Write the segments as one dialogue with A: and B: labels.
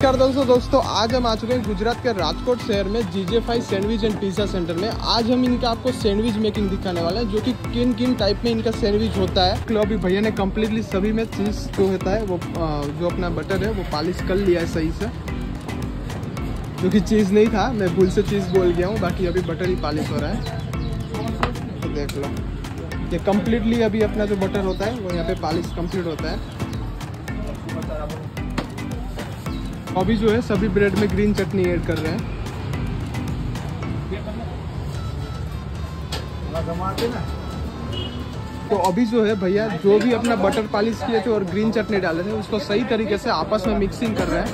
A: नमस्कार दोस्तों दोस्तों, आज हम आ चुके हैं गुजरात के राजकोट शहर में GJ five sandwich and pizza centre में। आज हम इनका आपको सैंडविच मेकिंग दिखाने वाले हैं, जो कि किन किन टाइप में इनका सैंडविच होता है। तो अभी भैया ने कम्प्लीटली सभी में चीज़ जो होता है, वो जो अपना बटर है, वो पॉलिश कर लिया है सही से। जो कि चीज़ नहीं था, मैं भूल से चीज़ बोल गया हूँ, बाकी अभी बटर ही पॉलिश हो रहा है। तो देख लो। ये कम्प्लीटली अभी अपना जो बटर होता है, वो यहाँ पे पॉलिश कंप्लीट होता है। अभी जो है, सभी ब्रेड में ग्रीन चटनी ऐड कर रहे हैं। तो अभी जो है भैया, जो भी अपना बटर पॉलिश किए थे और ग्रीन चटनी डाले थे, उसको सही तरीके से आपस में मिक्सिंग कर रहे हैं।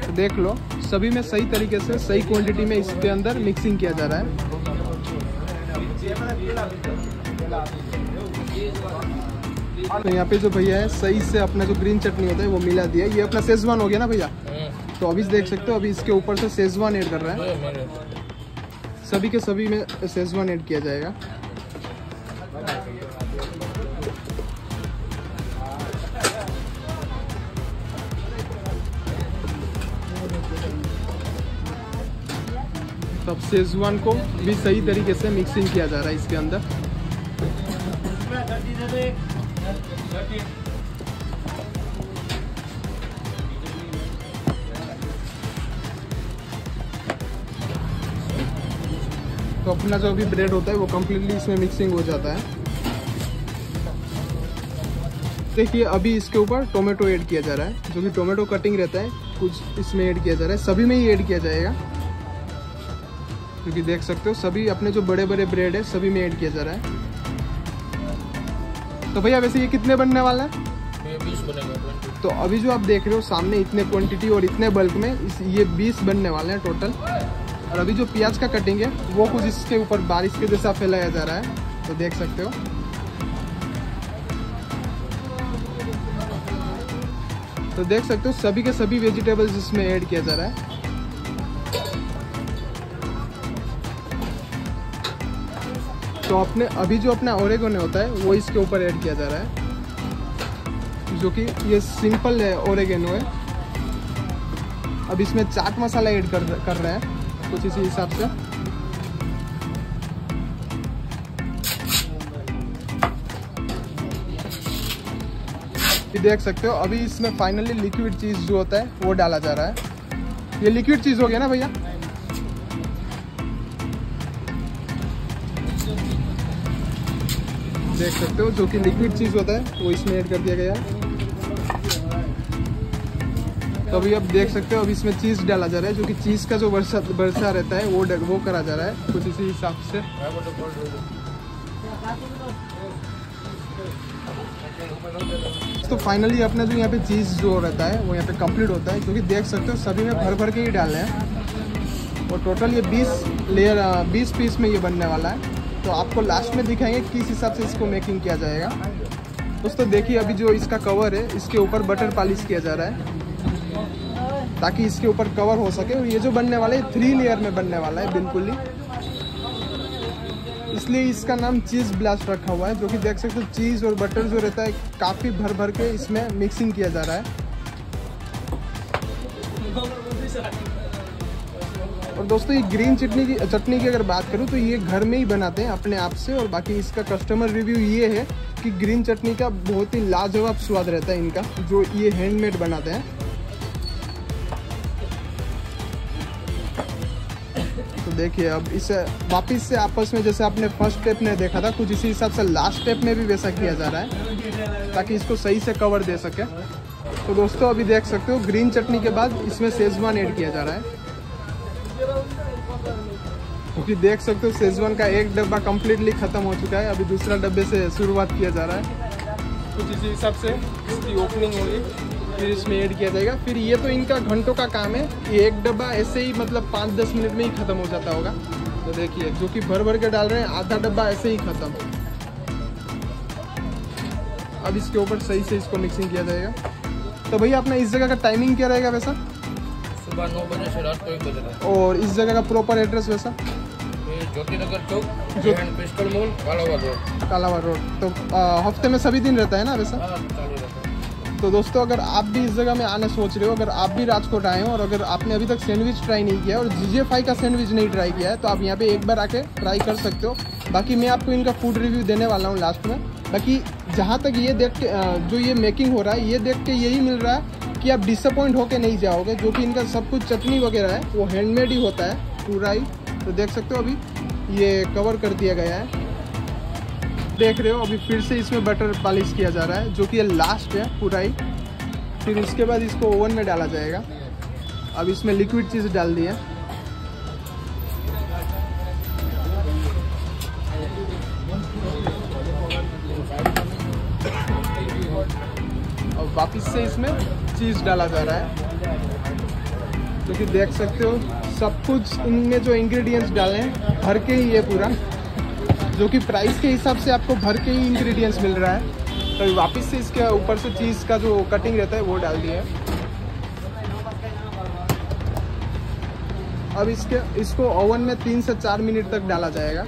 A: तो देख लो, सभी में सही तरीके से, सही क्वांटिटी में इसके अंदर मिक्सिंग किया जा रहा है। तो यहाँ पे जो भैया है सही से अपना जो ग्रीन चटनी होता है वो मिला दिया। ये अपना सेजवान हो गया ना भैया? तो अभी देख सकते हो अभी इसके ऊपर से सेजवान ऐड कर रहा है। सभी के सभी में सेजवान ऐड किया जाएगा। तो अब सेजवान को भी सही तरीके से मिक्सिंग किया जा रहा है इसके अंदर। तो अपना जो अभी ब्रेड होता है, वो कम्प्लीटली इसमें मिक्सिंग हो जाता है। देखिए, अभी इसके ऊपर टोमेटो ऐड किया जा रहा है, जो कि टोमेटो कटिंग रहता है, कुछ इसमें ऐड किया जा रहा है। सभी में ही ऐड किया जाएगा। क्योंकि देख सकते हो, सभी अपने जो बड़े बड़े ब्रेड है, सभी में ऐड किया जा रहा है। तो भैया वैसे ये कितने बनने वाला है?
B: बीस
A: तो अभी जो आप देख रहे हो सामने इतने क्वांटिटी और इतने बल्क में इस ये 20 बनने वाले हैं टोटल और अभी जो प्याज का कटिंग है वो कुछ इसके ऊपर बारिश के जैसा फैलाया जा रहा है। तो देख सकते हो। तो देख सकते हो सभी के सभी वेजिटेबल्स इसमें ऐड किया जा रहा है। तो अपने, अभी जो अपना ओरेगोने होता है, वो इसके ऊपर ऐड किया जा रहा है। जो कि ये सिंपल है ओरेगेनो है अब इसमें चाट मसाला ऐड कर कर रहे हैं, कुछ इसी हिसाब से। देख सकते हो, अभी इसमें फाइनली लिक्विड चीज़ जो होता है, वो डाला जा रहा है। ये लिक्विड चीज़ हो गया ना भैया? देख सकते हो, जो कि लिक्विड चीज़ होता है, वो इसमें ऐड कर दिया गया है। तो अभी आप देख सकते हो, अभी इसमें चीज़ डाला जा रहा है, जो कि चीज़ का जो वर्षा वर्षा रहता है, वो वो करा जा रहा है, कुछ इसी हिसाब से। तो फाइनली अपना जो यहाँ पे चीज़ जो रहता है, वो यहाँ पे कंप्लीट होता है, क्योंकि देख सकते हो, सभी में भर भर के ही डाले हैं। और टोटल ये 20 लेयर 20 पीस में ये बनने वाला है। तो आपको लास्ट में दिखाएँगे किस हिसाब से इसको मेकिंग किया जाएगा। दोस्तों, देखिए, अभी जो इसका कवर है, इसके ऊपर बटर पॉलिश किया जा रहा है। ताकि इसके ऊपर कवर हो सके। ये जो बनने वाला है थ्री लेयर में बनने वाला है, बिल्कुल ही। इसलिए इसका नाम चीज़ ब्लास्ट रखा हुआ है, जो कि देख सकते हो चीज़ और बटर जो रहता है, काफ़ी भर भर के इसमें मिक्सिंग किया जा रहा है। दोस्तों, ये ग्रीन चटनी की चटनी की अगर बात करूँ तो ये घर में ही बनाते हैं अपने आप से, और बाकी इसका कस्टमर रिव्यू ये है कि ग्रीन चटनी का बहुत ही लाजवाब स्वाद रहता है इनका, जो ये हैंडमेड बनाते हैं। तो देखिए, अब इसे वापस से आपस में, जैसे आपने फ़र्स्ट स्टेप में देखा था, कुछ इसी हिसाब से लास्ट स्टेप में भी वैसा किया जा रहा है, ताकि इसको सही से कवर दे सके। तो दोस्तों, अभी देख सकते हो, ग्रीन चटनी के बाद इसमें सेजवान ऐड किया जा रहा है। क्योंकि देख सकते हो सेजवान का एक डब्बा कम्प्लीटली ख़त्म हो चुका है। अभी दूसरा डब्बे से शुरुआत किया जा रहा है। कुछ इसी हिसाब से इसकी ओपनिंग होगी फिर इसमें ऐड किया जाएगा। फिर ये तो इनका घंटों का काम है ये एक डब्बा ऐसे ही मतलब पाँच दस मिनट में ही ख़त्म हो जाता होगा। तो देखिए जो कि भर भर के डाल रहे हैं आधा डब्बा ऐसे ही ख़त्म। अब इसके ऊपर सही से इसको मिक्सिंग किया जाएगा। तो भैया अपना इस जगह का टाइमिंग क्या रहेगा वैसा?
B: सुबह नौ बजे से रात को एक बजे
A: और इस जगह का प्रॉपर एड्रेस वैसा?
B: ज्योति नगर चौक
A: जो-
B: pistol mall Kalabad road
A: Kalawad road तो आ, हफ़्ते में सभी दिन रहता है ना वैसा?
B: हाँ चालू रहता है।
A: तो तो दोस्तों अगर आप भी इस जगह में आने सोच रहे हो अगर आप भी राजकोट आए हो और अगर आपने अभी तक सैंडविच ट्राई नहीं किया और जीजे फाई का सैंडविच नहीं ट्राई किया है तो आप यहाँ पे एक बार आके ट्राई कर सकते हो। बाकी मैं आपको इनका फ़ूड रिव्यू देने वाला हूँ लास्ट में। बाकी जहाँ तक ये देख के जो ये मेकिंग हो रहा है ये देख के यही मिल रहा है कि आप डिसअपॉइंट होके नहीं जाओगे। जो कि इनका सब कुछ चटनी वगैरह है वो हैंडमेड ही होता है पूरा ही। तो देख सकते हो अभी। ये कवर कर दिया गया है। देख रहे हो, अभी फिर से इसमें बटर पॉलिश किया जा रहा है, जो कि ये लास्ट है पूरा ही। फिर उसके बाद इसको ओवन में डाला जाएगा। अब इसमें लिक्विड चीज़ डाल दी है और वापस से इसमें चीज़ डाला जा रहा है। क्योंकि कि देख सकते हो सब कुछ उनमें जो इंग्रेडिएंट्स डाले हैं, भर के ही ये पूरा, जो कि प्राइस के हिसाब से आपको भर के ही इंग्रेडिएंट्स मिल रहा है। तो वापस से इसके ऊपर से चीज़ का जो कटिंग रहता है, वो डाल दिया अब इसके, इसको ओवन में तीन से चार मिनट तक डाला जाएगा।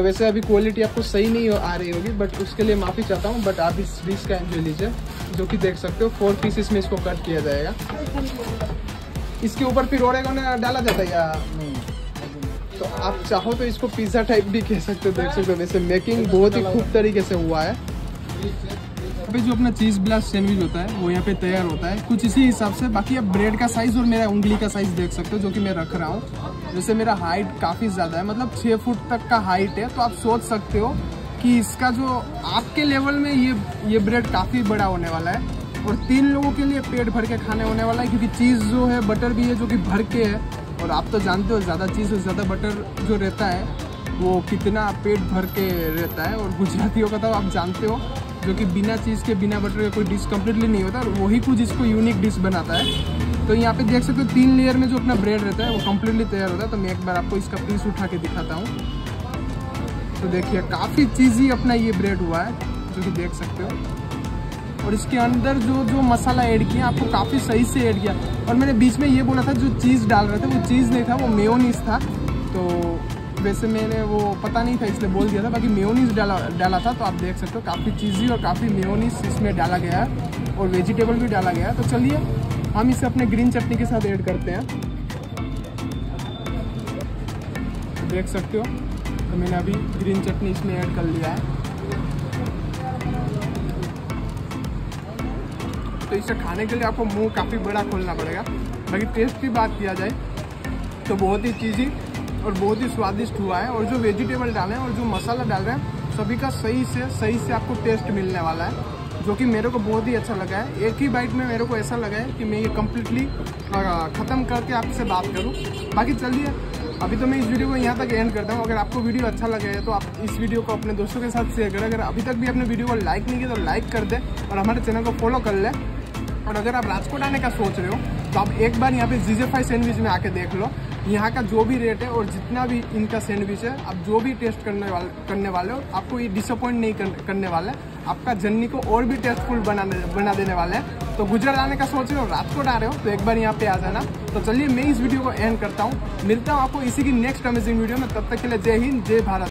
A: तो वैसे अभी क्वालिटी आपको सही नहीं आ रही होगी बट उसके लिए माफ़ी चाहता हूँ बट आप इस डिश का एंजॉय लीजिए, जो कि देख सकते हो फोर पीसेस में इसको कट किया जाएगा। इसके ऊपर फिर ओरेगन डाला जाता है या तो आप चाहो तो इसको पिज़्ज़ा टाइप भी कह सकते हो, देख सकते हो, वैसे मेकिंग बहुत ही खूब तरीके से हुआ है। अभी जो अपना चीज़ ब्लास्ट सैंडविच होता है, वो यहाँ पे तैयार होता है। कुछ इसी हिसाब से, बाकी आप ब्रेड का साइज़ और मेरा उंगली का साइज़ देख सकते हो, जो कि मैं रख रहा हूँ। जैसे मेरा हाइट काफ़ी ज़्यादा है मतलब छः फुट तक का हाइट है तो आप सोच सकते हो कि इसका जो आपके लेवल में ये ये ब्रेड काफ़ी बड़ा होने वाला है। और तीन लोगों के लिए पेट भर के खाने होने वाला है, क्योंकि चीज़ जो है बटर भी है, जो कि भर के है। और आप तो जानते हो, ज़्यादा चीज़ और ज़्यादा बटर जो रहता है, वो कितना पेट भर के रहता है। और गुजरातियों का तो आप जानते हो जो कि बिना चीज़ के, बिना बटर के कोई डिश कम्प्लीटली नहीं होता, और वही कुछ इसको यूनिक डिश बनाता है। तो यहाँ पे देख सकते हो, तीन लेयर में जो अपना ब्रेड रहता है, वो कम्प्लीटली तैयार होता है। तो मैं एक बार आपको इसका पीस उठा के दिखाता हूँ। तो देखिए, काफ़ी चीज़ी अपना ये ब्रेड हुआ है, जो कि देख सकते हो। और इसके अंदर जो जो मसाला ऐड किया, आपको काफ़ी सही से ऐड किया। और मैंने बीच में ये बोला था, जो चीज़ डाल रहे थे, वो चीज़ नहीं था, वो मेयोनीस था। तो वैसे मैंने वो पता नहीं था, इसलिए बोल दिया था। बाकी मेयोनीस डाला डाला था तो आप देख सकते हो, काफ़ी चीज़ी और काफ़ी मेयोनीस इसमें डाला गया है और वेजिटेबल भी डाला गया है। तो चलिए, हम इसे अपने ग्रीन चटनी के साथ ऐड करते हैं। देख सकते हो तो मैंने अभी ग्रीन चटनी इसमें ऐड कर लिया है। तो इसे खाने के लिए आपको मुँह काफ़ी बड़ा खोलना पड़ेगा। बाकी टेस्ट की बात किया जाए तो बहुत ही चीज़ी और बहुत ही स्वादिष्ट हुआ है। और जो वेजिटेबल डाले हैं और जो मसाला डाल रहे हैं, सभी का सही से सही से आपको टेस्ट मिलने वाला है, जो कि मेरे को बहुत ही अच्छा लगा है। एक ही बाइट में मेरे को ऐसा लगा है कि मैं ये कम्प्लीटली ख़त्म करके आपसे बात करूँ। बाकी चलिए, अभी तो मैं इस वीडियो को यहाँ तक एंड करता हूँ। अगर आपको वीडियो अच्छा लगे तो आप इस वीडियो को अपने दोस्तों के साथ शेयर करें। अगर अभी तक भी अपने वीडियो को लाइक नहीं किया तो लाइक कर दे और हमारे चैनल को फॉलो कर ले। और अगर आप राजकोट आने का सोच रहे हो तो आप एक बार यहाँ पे जीजे फाई सैंडविच में आके देख लो। यहाँ का जो भी रेट है और जितना भी इनका सैंडविच है, आप जो भी टेस्ट करने वाले करने वाले हो, आपको ये डिसअपॉइंट नहीं करने करने है। आपका जर्नी को और भी टेस्टफुल बनाने, बना देने वाला है। तो गुजरात आने का सोच रहे हो राजकोट आ रहे हो तो एक बार यहाँ पे आ जाना। तो चलिए, मैं इस वीडियो को एंड करता हूँ। मिलता हूँ आपको इसी की नेक्स्ट अमेजिंग वीडियो में। तब तक के लिए जय हिंद, जय भारत।